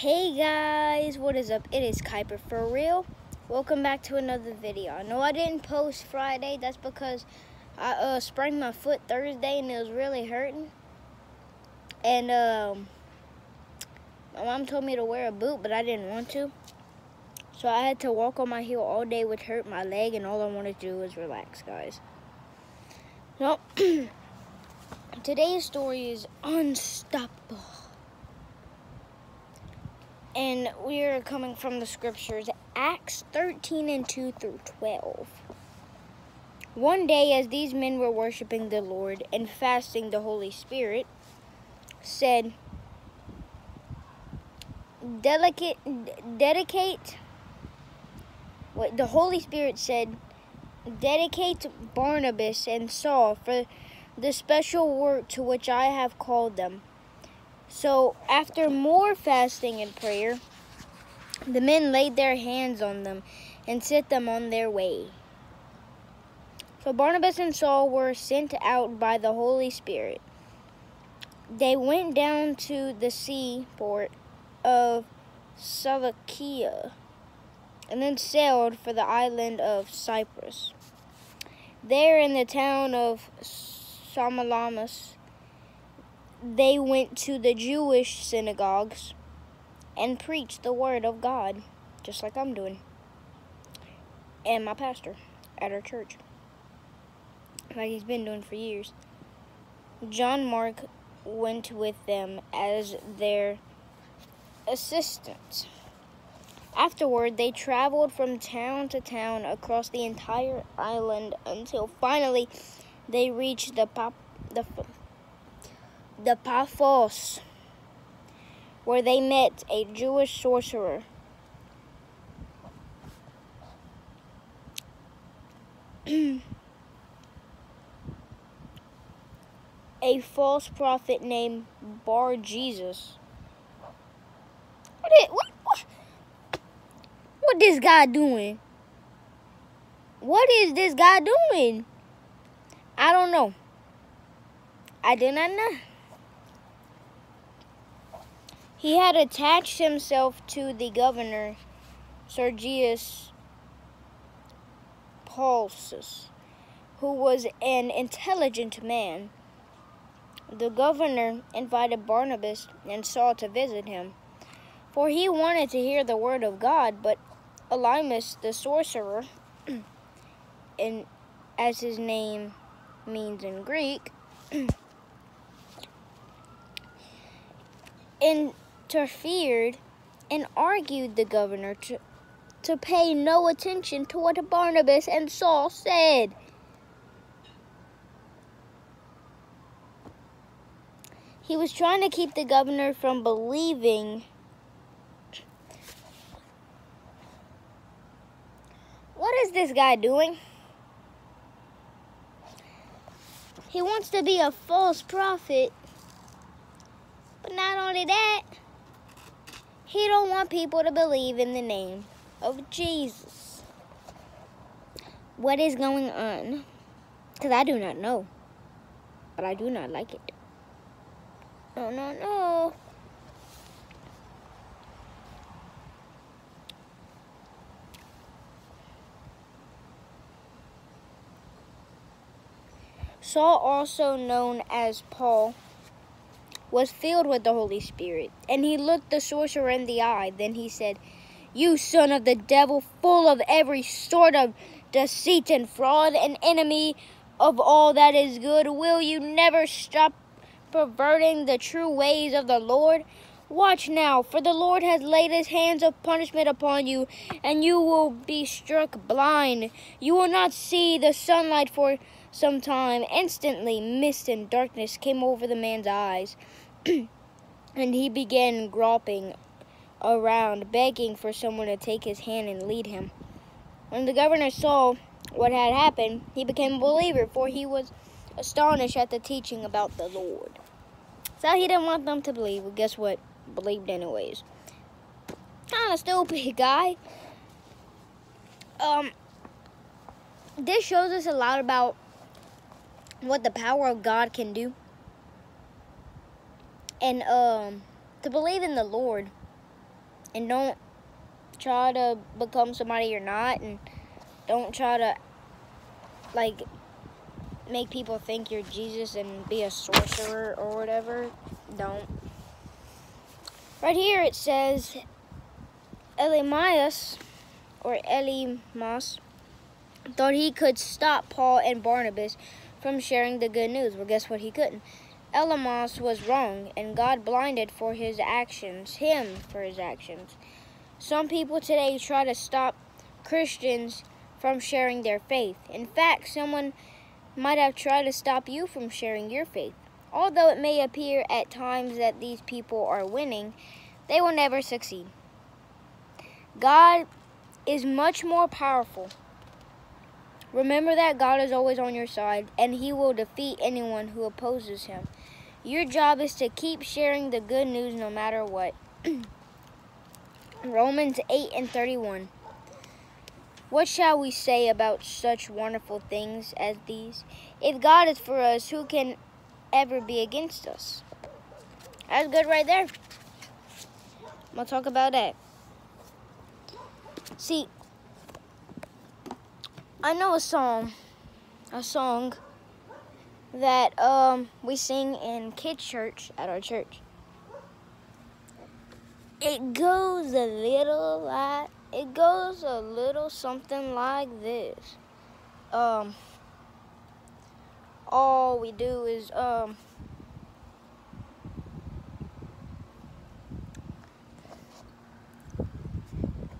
Hey guys, what is up? It is Kyper for real. Welcome back to another video. I know I didn't post Friday. That's because I uh, sprained my foot Thursday and it was really hurting. And um, my mom told me to wear a boot, but I didn't want to. So I had to walk on my heel all day, which hurt my leg, and all I wanted to do was relax, guys. So today's story is unstoppable and we are coming from the scriptures Acts 13 and 2 through 12. One day, as these men were worshiping the Lord and fasting, the Holy Spirit said, Delicate, dedicate, what the Holy Spirit said, dedicate Barnabas and Saul for the special work to which I have called them. So, after more fasting and prayer, the men laid their hands on them and sent them on their way. So, Barnabas and Saul were sent out by the Holy Spirit. They went down to the seaport of Seleucia and then sailed for the island of Cyprus. There in the town of Salamis, they went to the Jewish synagogues and preached the word of God, just like I'm doing, and my pastor at our church, like he's been doing for years. John Mark went with them as their assistant. Afterward, they traveled from town to town across the entire island until finally they reached the, pop, the the Paphos, where they met a Jewish sorcerer. a false prophet named Bar Jesus. What, is, what, what, what this guy doing? What is this guy doing? I don't know. I do not know. He had attached himself to the governor, Sergius Paulus, who was an intelligent man. The governor invited Barnabas and Saul to visit him, for he wanted to hear the word of God, but Elymas the sorcerer, and as his name means in Greek, in interfered and argued the governor to, to pay no attention to what Barnabas and Saul said. He was trying to keep the governor from believing. What is this guy doing? He wants to be a false prophet. But not only that, he don't want people to believe in the name of Jesus. What is going on? Because I do not know. But I do not like it. No, no, no. Saul, also known as Paul, was filled with the Holy Spirit. And he looked the sorcerer in the eye. Then he said, You son of the devil, full of every sort of deceit and fraud, an enemy of all that is good, will you never stop perverting the true ways of the Lord? Watch now, for the Lord has laid his hands of punishment upon you, and you will be struck blind. You will not see the sunlight for some time. Instantly, mist and darkness came over the man's eyes, and he began groping around, begging for someone to take his hand and lead him. When the governor saw what had happened, he became a believer, for he was astonished at the teaching about the Lord. So he didn't want them to believe. Well, guess what? Believed anyways. Kind of stupid guy. Um, this shows us a lot about what the power of God can do. And um, to believe in the Lord and don't try to become somebody you're not and don't try to like make people think you're Jesus and be a sorcerer or whatever. Don't. Right here it says Elymas or Elymas thought he could stop Paul and Barnabas from sharing the good news. Well, guess what? He couldn't. Elymas was wrong, and God blinded for his actions, him for his actions. Some people today try to stop Christians from sharing their faith. In fact, someone might have tried to stop you from sharing your faith. Although it may appear at times that these people are winning, they will never succeed. God is much more powerful. Remember that God is always on your side and he will defeat anyone who opposes him. Your job is to keep sharing the good news no matter what. Romans 8 and 31. What shall we say about such wonderful things as these? If God is for us, who can ever be against us? That's good right there. To talk about that. See, I know a song, a song that um, we sing in kids' church at our church. It goes a little like, it goes a little something like this. Um, all we do is um.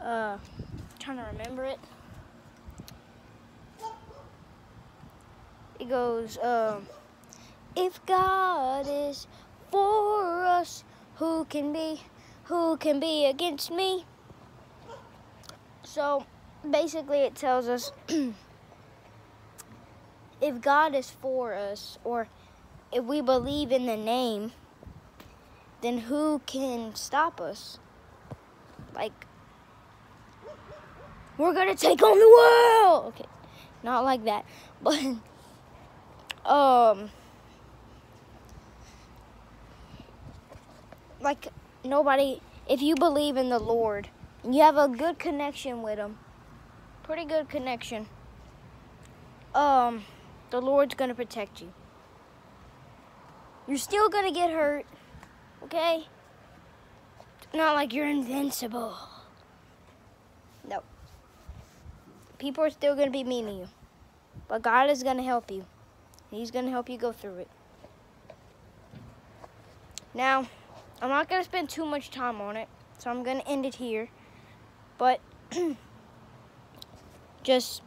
Uh, trying to remember it. it goes, um, if God is for us, who can be, who can be against me? So basically, it tells us if God is for us, or if we believe in the name, then who can stop us? Like, we're gonna take on the world. Okay, not like that, but um like nobody if you believe in the Lord you have a good connection with him pretty good connection um the Lord's going to protect you you're still going to get hurt okay not like you're invincible no people are still going to be mean to you but God is going to help you He's going to help you go through it. Now, I'm not going to spend too much time on it, so I'm going to end it here. But just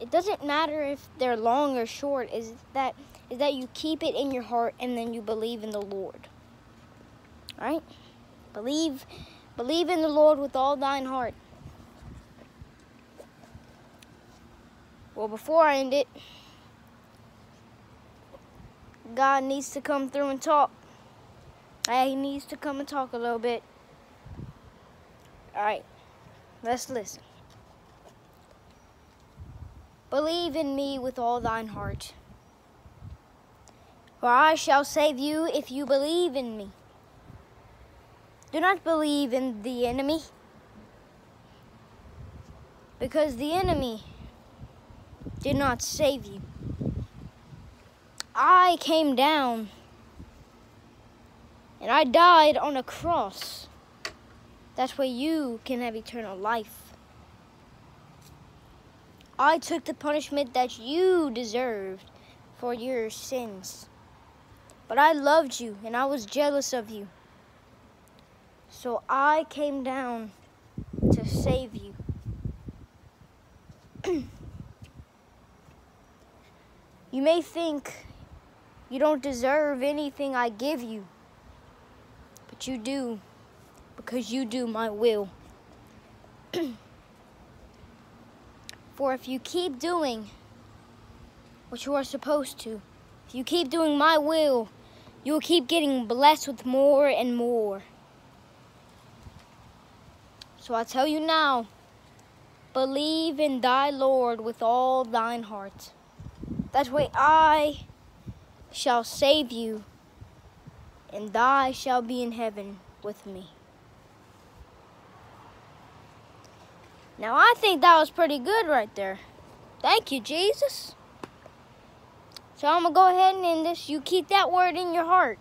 it doesn't matter if they're long or short is that is that you keep it in your heart and then you believe in the Lord. All right? Believe believe in the Lord with all thine heart. Well, before I end it, God needs to come through and talk. He needs to come and talk a little bit. All right, let's listen. Believe in me with all thine heart. For I shall save you if you believe in me. Do not believe in the enemy, because the enemy did not save you. I came down and I died on a cross. That's where you can have eternal life. I took the punishment that you deserved for your sins. But I loved you and I was jealous of you. So I came down to save you. you may think you don't deserve anything I give you. But you do, because you do my will. For if you keep doing what you are supposed to, if you keep doing my will, you will keep getting blessed with more and more. So I tell you now, believe in thy Lord with all thine heart. That way I shall save you, and thou shall be in heaven with me. Now, I think that was pretty good right there. Thank you, Jesus. So I'm going to go ahead and end this. You keep that word in your heart.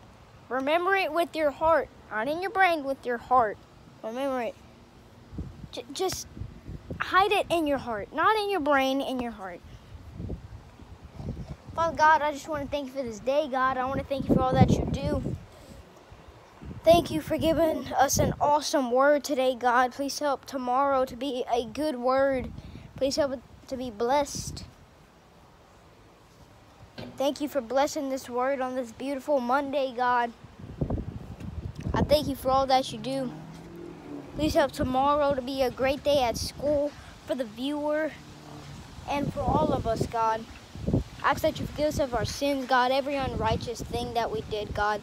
Remember it with your heart. Not in your brain, with your heart. Remember it. J just hide it in your heart. Not in your brain, in your heart. Father God, I just want to thank you for this day, God. I want to thank you for all that you do. Thank you for giving us an awesome word today, God. Please help tomorrow to be a good word. Please help it to be blessed. Thank you for blessing this word on this beautiful Monday, God. I thank you for all that you do. Please help tomorrow to be a great day at school for the viewer and for all of us, God ask that you forgive us of our sins, God, every unrighteous thing that we did, God.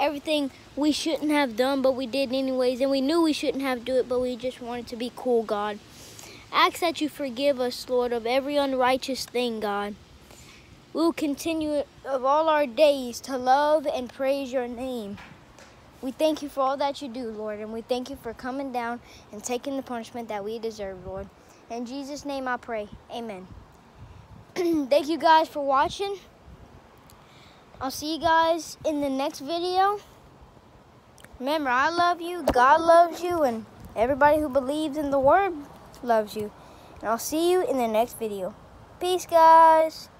Everything we shouldn't have done, but we did anyways, and we knew we shouldn't have do it, but we just wanted to be cool, God. Ask that you forgive us, Lord, of every unrighteous thing, God. We will continue of all our days to love and praise your name. We thank you for all that you do, Lord, and we thank you for coming down and taking the punishment that we deserve, Lord. In Jesus' name I pray. Amen. thank you guys for watching. I'll see you guys in the next video. Remember, I love you, God loves you, and everybody who believes in the Word loves you. And I'll see you in the next video. Peace, guys.